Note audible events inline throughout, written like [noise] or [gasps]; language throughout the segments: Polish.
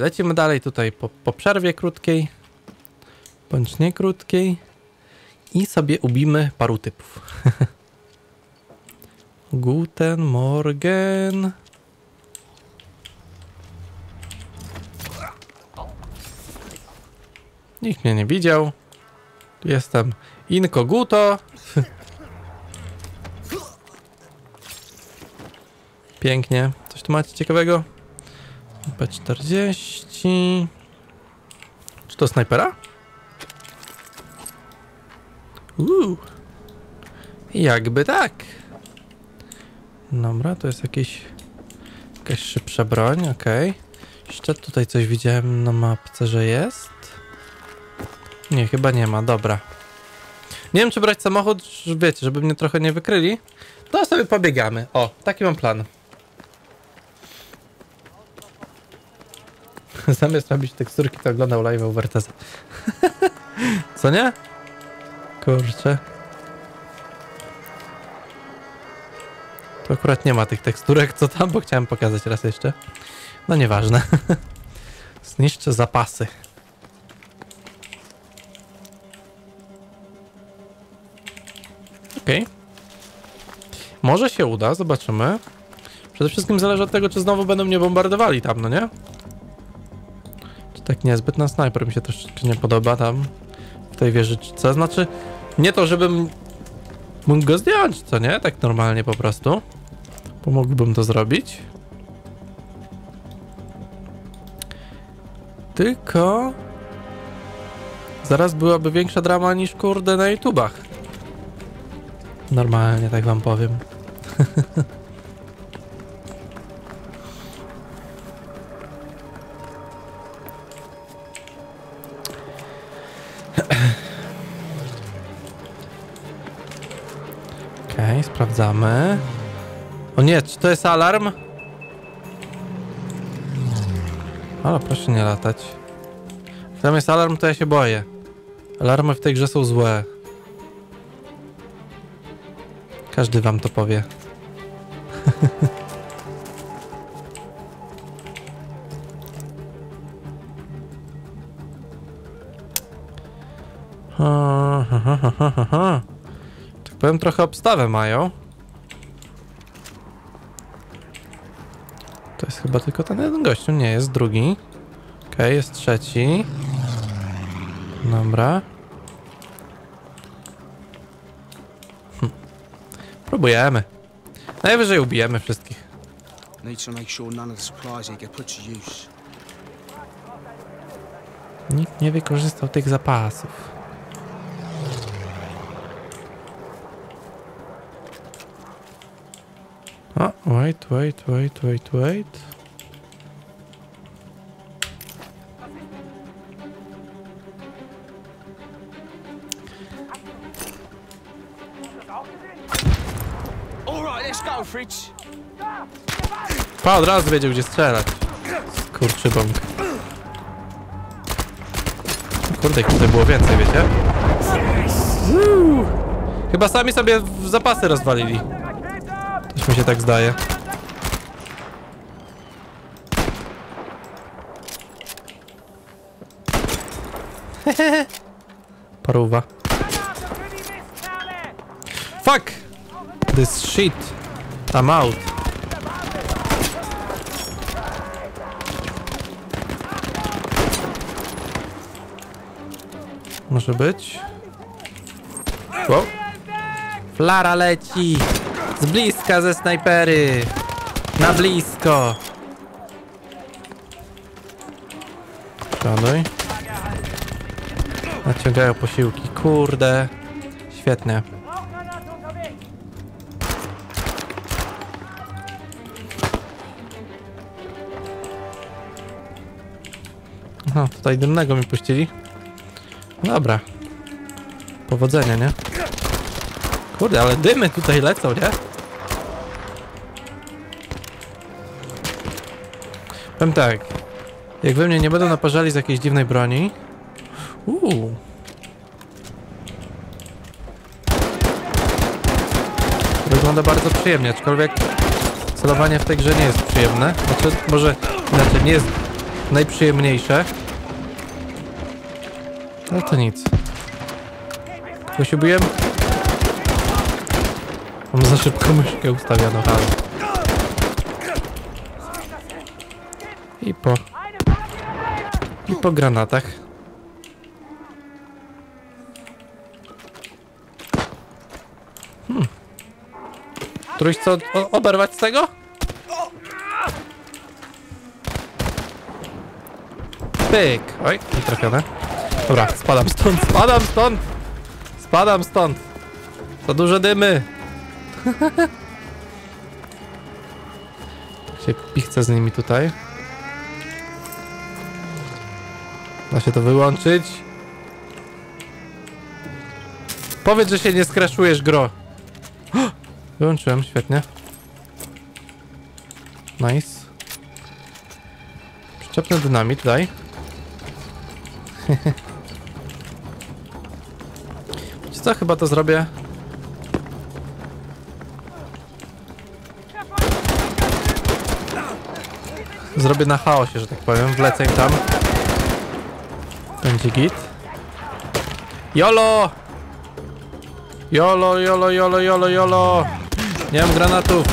Lecimy dalej tutaj po, po przerwie krótkiej, bądź nie krótkiej i sobie ubimy paru typów. [laughs] Guten Morgen. Nikt mnie nie widział. Jestem inkoguto. [laughs] Pięknie. Coś tu macie ciekawego? P40. Czy to snajpera? Uuu. Jakby tak. Dobra, to jest jakiś, jakaś szybsza broń, okej. Jeszcze tutaj coś widziałem na mapce, że jest. Nie, chyba nie ma, dobra. Nie wiem, czy brać samochód, wiecie, żeby mnie trochę nie wykryli. To sobie pobiegamy. O, taki mam plan. [laughs] Zamiast robić teksturki, to oglądał live u Verteza. [laughs] Co nie? Kurczę. Tu akurat nie ma tych teksturek, co tam, bo chciałem pokazać raz jeszcze. No nieważne. [laughs] Zniszczę zapasy. Okej. Okay. Może się uda, zobaczymy. Przede wszystkim zależy od tego, czy znowu będą mnie bombardowali tam, no nie? Tak niezbyt na snajper mi się troszeczkę nie podoba tam w tej wieżyczce. Znaczy, nie to, żebym mógł go zdjąć, co nie? Tak normalnie po prostu. Pomógłbym to zrobić. Tylko... Zaraz byłaby większa drama niż kurde na YouTubach. Normalnie, tak wam powiem. [laughs] sprawdzamy. O nie, czy to jest alarm? Ale proszę nie latać. Tam jest alarm, to ja się boję. Alarmy w tej grze są złe. Każdy wam to powie. [laughs] ha, ha, ha, ha, ha, powiem, trochę obstawę mają. To jest chyba tylko ten jeden gościu. Nie, jest drugi. Okej, okay, jest trzeci. Dobra. Hm. Próbujemy. Najwyżej ubijemy wszystkich. Nikt nie wykorzystał tych zapasów. O, wait, wait, wait, wait, wait. Pa, od razu wiedział gdzie strzelać. Skurczy bąk. Kurde, tutaj było więcej, wiecie? Woo! Chyba sami sobie zapasy rozwalili. Coś mi się tak zdaje. [laughs] Paruwa. Fuck! This shit. I'm out. Może być. Wow. Flara leci. Z bliska ze snajpery. Na blisko. Szanuj. Naciągają posiłki. Kurde. Świetnie. Aha, tutaj dymnego mi puścili. Dobra. Powodzenia, nie? Kurde, ale dymy tutaj lecą, nie? Powiem tak. Jak we mnie nie będą naparzali z jakiejś dziwnej broni. Uuu. Wygląda bardzo przyjemnie, aczkolwiek celowanie w tej grze nie jest przyjemne. Znaczy, może inaczej, nie jest najprzyjemniejsze. No to nic. Kogoś ubiłem? Mam za szybko myszkę ustawioną, ale... I po... I po granatach. Hmm. Któryś co oberwać z tego? Pyk. Oj, nie trafione. Dobra, spadam stąd, spadam stąd! Spadam stąd! To duże dymy! [laughs] Tak się pichcę z nimi tutaj. Da się to wyłączyć. Powiedz, że się nie skraszujesz, gro. [gasps] Wyłączyłem, świetnie. Nice. Przyczepny dynamit, daj. [laughs] Co, chyba to zrobię. Zrobię na chaosie, że tak powiem. Wlecę im tam. Będzie git. Jolo! Jolo, jolo, jolo, jolo! Nie mam granatów.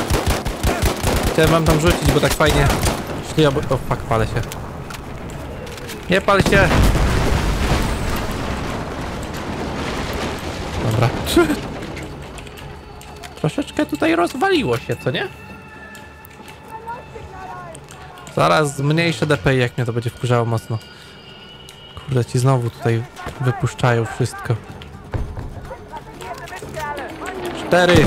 Chciałem wam tam rzucić, bo tak fajnie szli obo... O fuck, palę się. Nie pal się! Dobra. [laughs] Troszeczkę tutaj rozwaliło się, co nie? Zaraz zmniejszę DPI, jak mnie to będzie wkurzało mocno. Kurde, ci znowu tutaj wypuszczają wszystko. Cztery.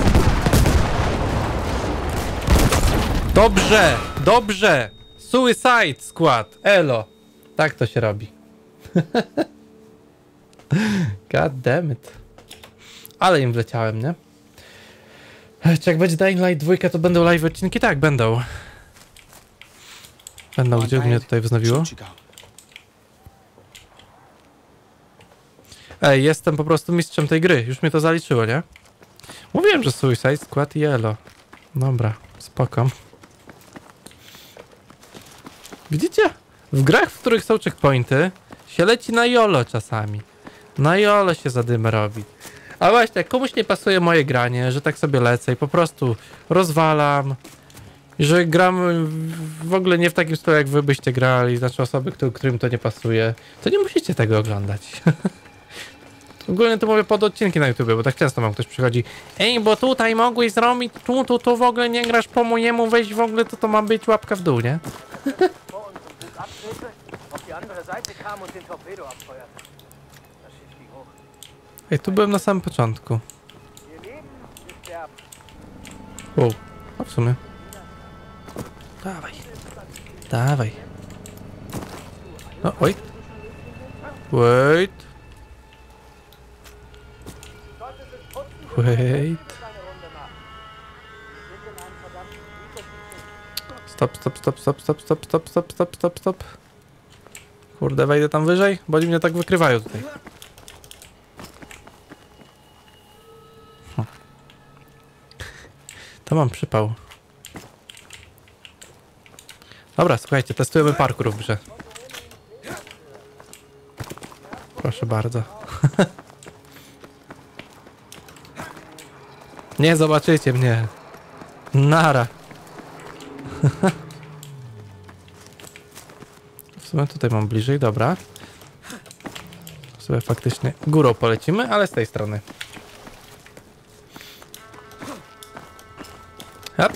Dobrze, dobrze. Suicide Squad, elo. Tak to się robi. [laughs] God damn it. Ale im wleciałem, nie? Czy jak będzie Dying Light 2, to będą live odcinki? Tak, będą. Będą, gdzie mnie tutaj wznowiło? Ej, jestem po prostu mistrzem tej gry. Już mnie to zaliczyło, nie? Mówiłem, że Suicide Squad i elo. Dobra, spoko. Widzicie? W grach, w których są checkpointy, się leci na jolo czasami. Na jolo się zadymę robi. A właśnie, jak komuś nie pasuje moje granie, że tak sobie lecę i po prostu rozwalam, że gram w- ogóle nie w takim stylu, jak wy byście grali, znaczy osoby, któ- którym to nie pasuje, to nie musicie tego oglądać. [laughs] Ogólnie to mówię pod odcinki na YouTube, bo tak często mam ktoś przychodzi Ej, bo tutaj mogłeś zrobić, tu, tu, tu w ogóle nie grasz po mojemu, weź w ogóle, to to ma być łapka w dół, nie? Ej, tu byłem na samym początku. Wow, a w sumie. Dawaj. Dawaj. No, wait. Wait. Güterschiff. Stop, stop, stop, stop, stop, stop, stop, stop, stop, stop, stop. Kurde, wejdę tam wyżej, bo oni mnie tak wykrywają tutaj. Hm. To mam przypał. Dobra, słuchajcie, testujemy parkour w grze. Proszę bardzo. [laughs] Nie zobaczycie mnie. Nara. [laughs] W sumie tutaj mam bliżej, dobra. Sobie faktycznie górą polecimy, ale z tej strony. Hop.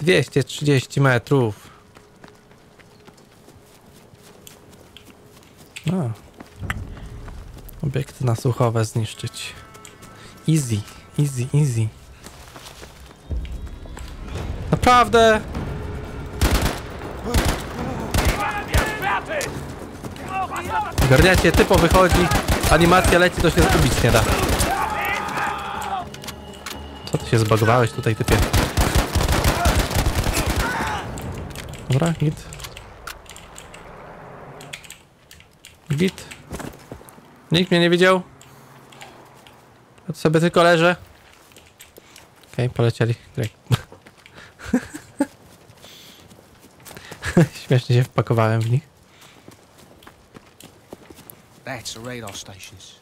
230 metrów. No. Obiekty nasłuchowe zniszczyć. Easy, easy, easy. Naprawdę? Garniacie, typo wychodzi, animacja leci, to się zgubić nie da. Co ty się zbagowałeś tutaj, typie? Dobra, git. Git. Nikt mnie nie widział. Ja sobie tylko leżę. Okej, polecieli. Great. [laughs] Śmiesznie się wpakowałem w nich. That's the radar stations.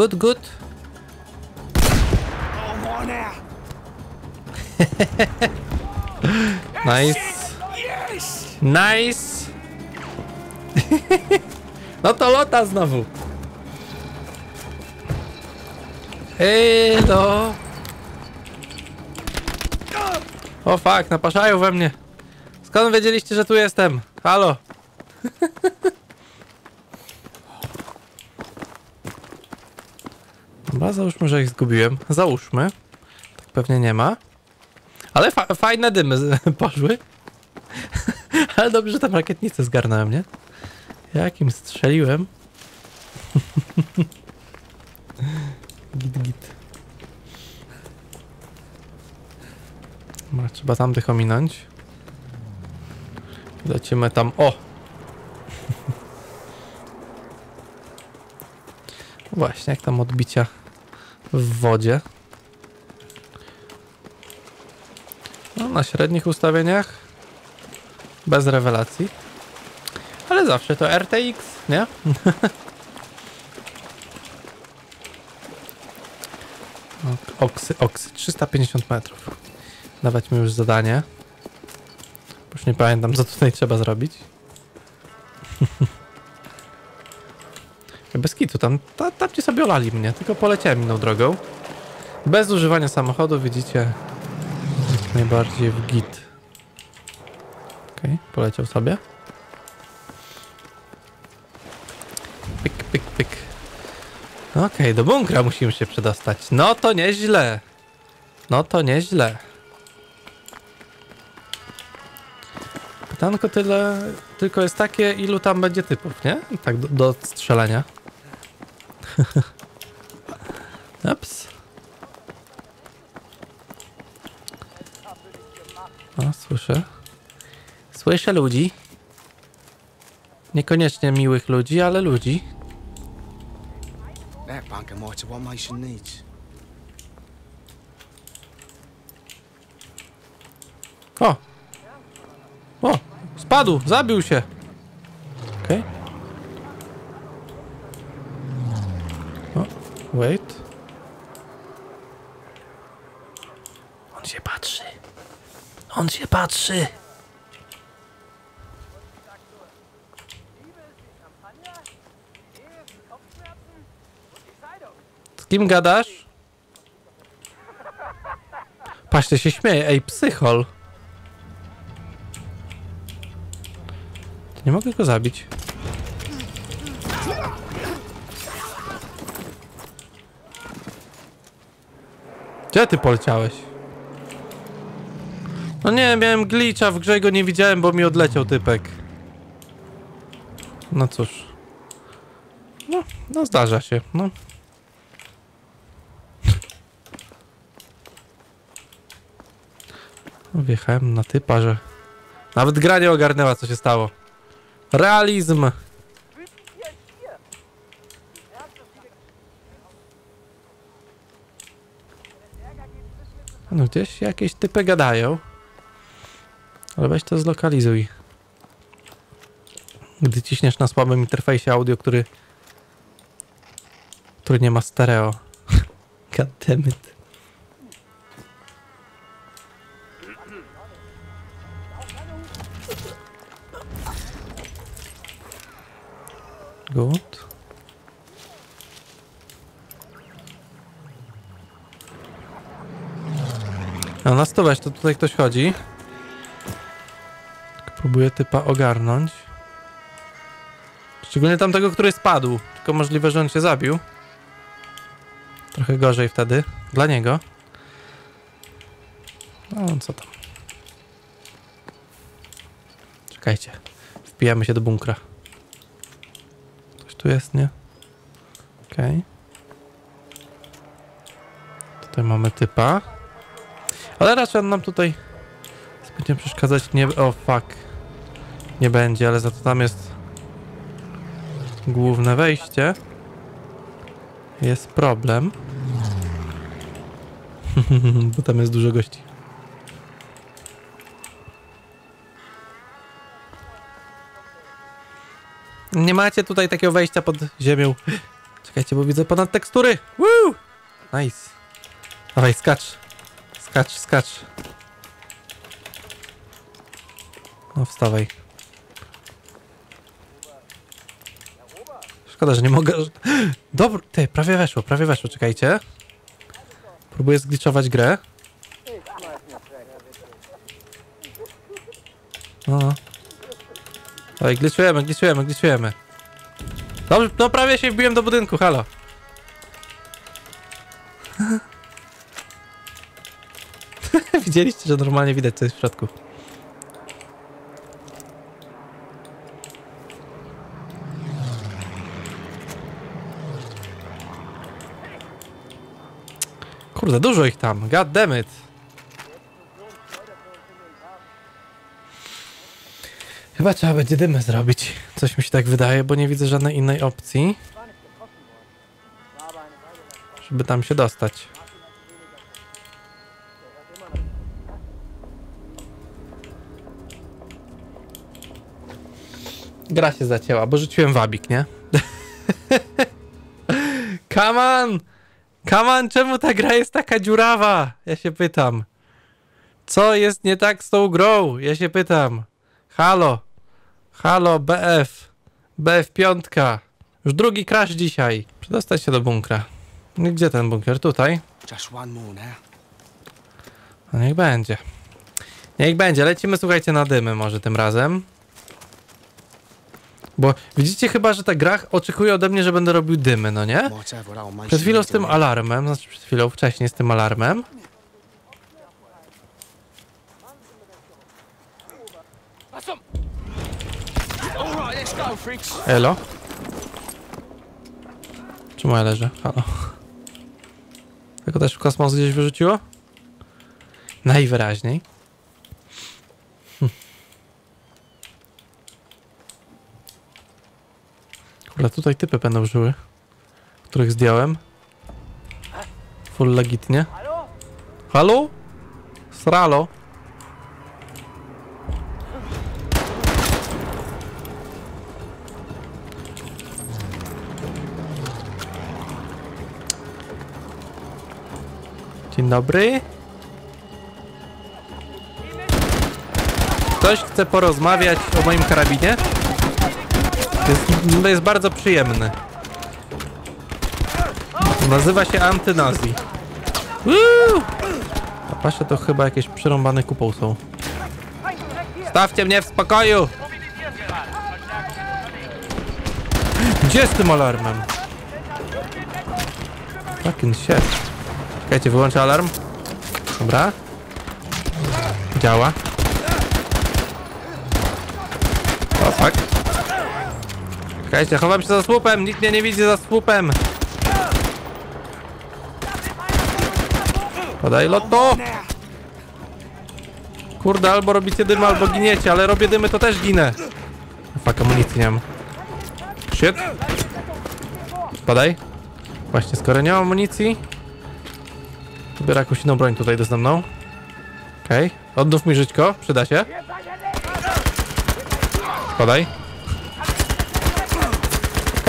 Good, good. [laughs] Nice. Nice. [laughs] No to lota znowu. Hello. O fuck, napaszają we mnie. Skąd wiedzieliście, że tu jestem? Halo. Załóżmy, że ich zgubiłem. Załóżmy. Tak pewnie nie ma. Ale fa fajne dymy [laughs] poszły. [laughs] Ale dobrze, że tam rakietnicę zgarnąłem, nie? Jakim strzeliłem. [laughs] git, git. Trzeba tamtych ominąć. Lecimy tam. O! Właśnie, jak tam odbicia w wodzie. No, na średnich ustawieniach. Bez rewelacji. Ale zawsze to RTX, nie? [laughs] Ok- Oksy, oksy. 350 metrów. Dawać mi już zadanie. Już nie pamiętam, co tutaj trzeba zrobić. Bez kitu, tam, ta, tam ci sobie olali mnie, tylko poleciałem inną drogą. Bez używania samochodu, widzicie, najbardziej w git. Okej, poleciał sobie. Pyk, pyk, pyk. Okej, do bunkra musimy się przedostać. No to nieźle. No to nieźle. Pytanko tyle, tylko jest takie, ilu tam będzie typów, nie? Tak do, do strzelania. [laughs] Ups. O, słyszę. Słyszę ludzi. Niekoniecznie miłych ludzi, ale ludzi. That bunker might's what Mason needs. O! O! Spadł! Zabił się! Okej. O, wait. On się patrzy. On się patrzy! Z kim gadasz? Patrzcie, się śmieje. Ej, psychol. Nie mogę go zabić. Gdzie ty poleciałeś? No nie, miałem glitcha w grze go nie widziałem, bo mi odleciał typek. No cóż. No, no zdarza się. No, Wjechałem na typa, że... Nawet gra nie ogarnęła, co się stało. Realizm! No gdzieś jakieś typy gadają. Ale weź to zlokalizuj. Gdy ciśniesz na słabym interfejsie audio, który... który nie ma stereo. [laughs] Goddammit. Good. A na stówę, to tutaj ktoś chodzi. Próbuję typa ogarnąć. Szczególnie tamtego, który spadł. Tylko możliwe, że on się zabił. Trochę gorzej wtedy. Dla niego. No, co tam. Czekajcie. Wpijamy się do bunkra. Ktoś tu jest, nie? Okej. Tutaj mamy typa. Ale raczej on nam tutaj zbytnio przeszkadzać nie... O, fuck. Nie będzie, ale za to tam jest główne wejście. Jest problem. [laughs] Bo tam jest dużo gości. Nie macie tutaj takiego wejścia pod ziemią. [gasps] Czekajcie, bo widzę ponad tekstury. Woo! Nice. Dawaj, skacz. Skacz, skacz. No, wstawaj. Szkoda, że nie mogę... Dobra, ty, prawie weszło, prawie weszło, czekajcie. Próbuję zgliczować grę. No, no. Oj, glitchujemy, glitchujemy, glitchujemy. Dobrze, no prawie się wbiłem do budynku, halo. Widzieliście, że normalnie widać co jest w środku. Kurde, dużo ich tam. God damn it. Chyba trzeba będzie dymy zrobić. Coś mi się tak wydaje, bo nie widzę żadnej innej opcji, żeby tam się dostać. Gra się zacięła, bo rzuciłem wabik, nie? [laughs] Come on! Come on, czemu ta gra jest taka dziurawa? Ja się pytam. Co jest nie tak z tą grą? Ja się pytam. Halo. Halo, BF. BF piątka. Już drugi crash dzisiaj. Przedostać się do bunkra. Gdzie ten bunkier? Tutaj. No niech będzie. Niech będzie. Lecimy, słuchajcie, na dymy może tym razem. Bo widzicie chyba, że ta gra oczekuje ode mnie, że będę robił dymy, no nie? Przed chwilą z tym alarmem, znaczy przed chwilą wcześniej z tym alarmem. Elo? Czemu ja leżę? Halo. Tego też w kosmos gdzieś wyrzuciło? Najwyraźniej. Kurde, tutaj typy będą żyły, których zdjąłem. Full legitnie. Halo? Sralo? Dzień dobry. Ktoś chce porozmawiać o moim karabinie? Jest, jest bardzo przyjemny. Nazywa się Antynazi. A patrzę, to chyba jakieś przyrąbane kupą są. Stawcie mnie w spokoju! Gdzie z tym alarmem? Fucking shit. Czekajcie, wyłączę alarm. Dobra. Działa. O, fuck. Czekajcie, chowam się za słupem, nikt mnie nie widzi za słupem. Podaj loto! Kurde, albo robicie dymy, albo giniecie, ale robię dymy, to też ginę. Fuck, amunicji nie mam. Shit. Spadaj. Właśnie, skoro nie mam amunicji, to biorę jakąś inną broń tutaj mną. Okej. Odnów mi żyćko, przyda się. Spadaj.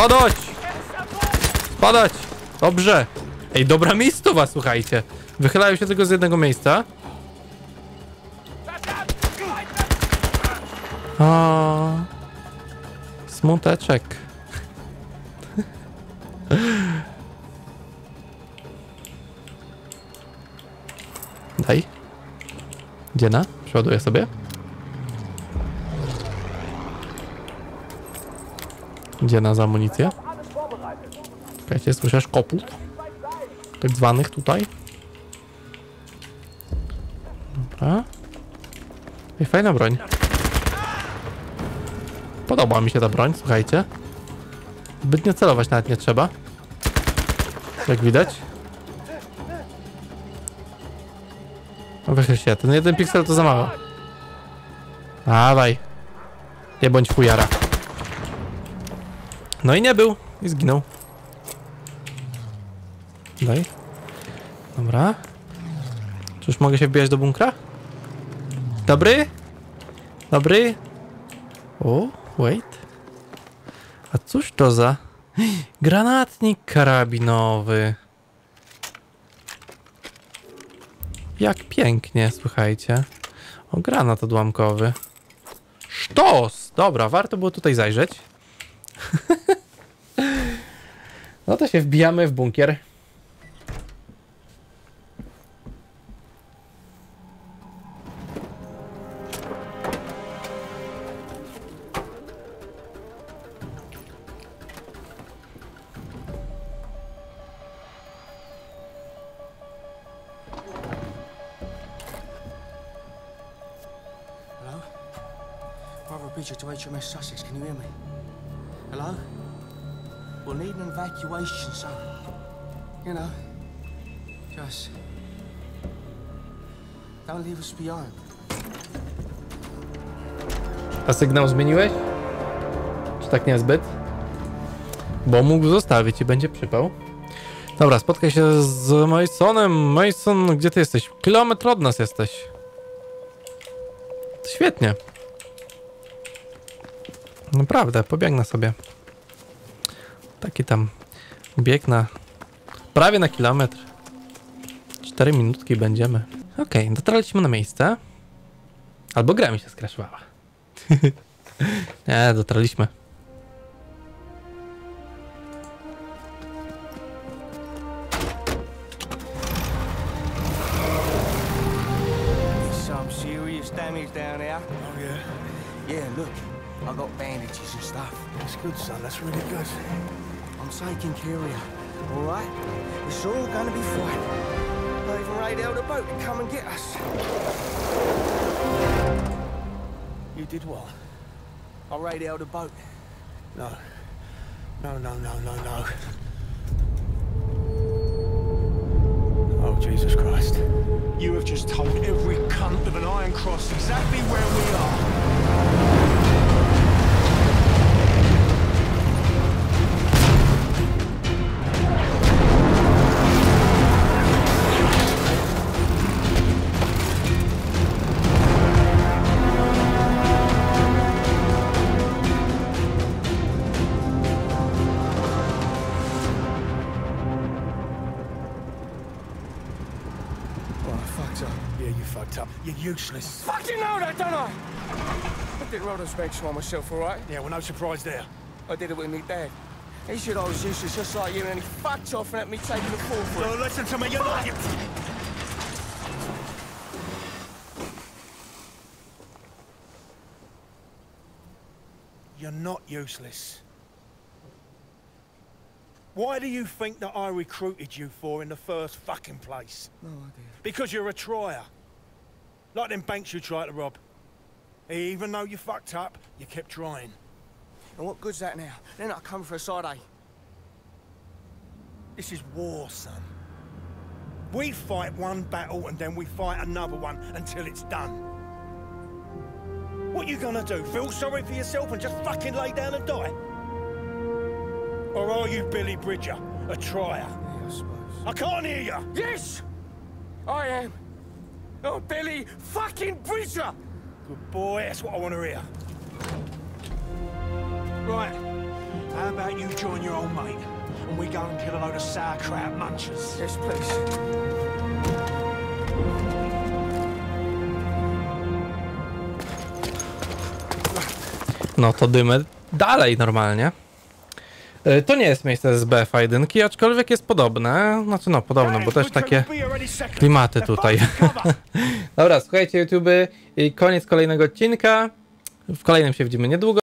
Spadać! Spadać! Dobrze. Ej, dobra miejscowa, słuchajcie. Wychylają się tylko z jednego miejsca. O, smuteczek. Daj. Dziena, przeładuję sobie. Dziena za amunicję. Czekajcie, słyszę szkopów. Tak zwanych tutaj. Dobra. Ej, fajna broń. Podoba mi się ta broń, słuchajcie. Zbytnio celować nawet nie trzeba. Jak widać. O, wychyl się, ten jeden piksel to za mało. Dawaj. Nie bądź fujara. No i nie był. I zginął. Daj. Dobra. Czy już mogę się wbijać do bunkra? Dobry? Dobry? O, wait. A cóż to za... [gasps] Granatnik karabinowy. Jak pięknie, słuchajcie. O, granat odłamkowy. Sztos! Dobra, warto było tutaj zajrzeć. no to się wbijamy w bunkier. Hello? Brother Bridger to HMS Sussex, can you hear me? Hello? We'll need an evacuation, so, you know, just don't leave us behind. A sygnał zmieniłeś? Czy tak niezbyt? Bo mógł zostawić i będzie przypał. Dobra, spotkaj się z Masonem. Mason, gdzie ty jesteś? Kilometr od nas jesteś. Świetnie. Naprawdę, pobiegnę sobie. Taki tam bieg na... Prawie na kilometr. Cztery minutki będziemy. Okej, dotarliśmy na miejsce. Albo gra mi się skraszowała. [laughs] Nie, dotarliśmy. Taking care of you, all right? It's all gonna be fine. I even radioed a boat to come and get us. You did what? I radioed a boat. No. No, no, no, no, no. Oh, Jesus Christ. You have just told every cunt with an iron cross exactly where we are. Did roll inspection on myself, all right? Yeah, well, no surprise there. I did it with me dad. He said I was useless just like you, and he fucked off and let me take the fall for it. No, listen to me. You're not. You... You're not useless. Why do you think that I recruited you for in the first fucking place? No idea. Because you're a trier. Like them banks you tried to rob. Even though you fucked up, you kept trying. And what good's that now? Then I come for a side A. This is war, son. We fight one battle and then we fight another one until it's done. What you gonna do? Feel sorry for yourself and just fucking lay down and die? Or are you Billy Bridger, a trier? Yeah, I suppose. I can't hear you. Yes! I am. Oh, Billy fucking Bridger! Good boy, that's what I want to hear. Right. How about you join your old mate and we go and kill a load of sauerkraut munchers? Yes, please. No to dymy dalej normalnie. Y, To nie jest miejsce z BF1, aczkolwiek jest podobne. Znaczy no podobne, bo też takie klimaty tutaj. [laughs] Dobra, słuchajcie YouTube, koniec kolejnego odcinka. W kolejnym się widzimy niedługo.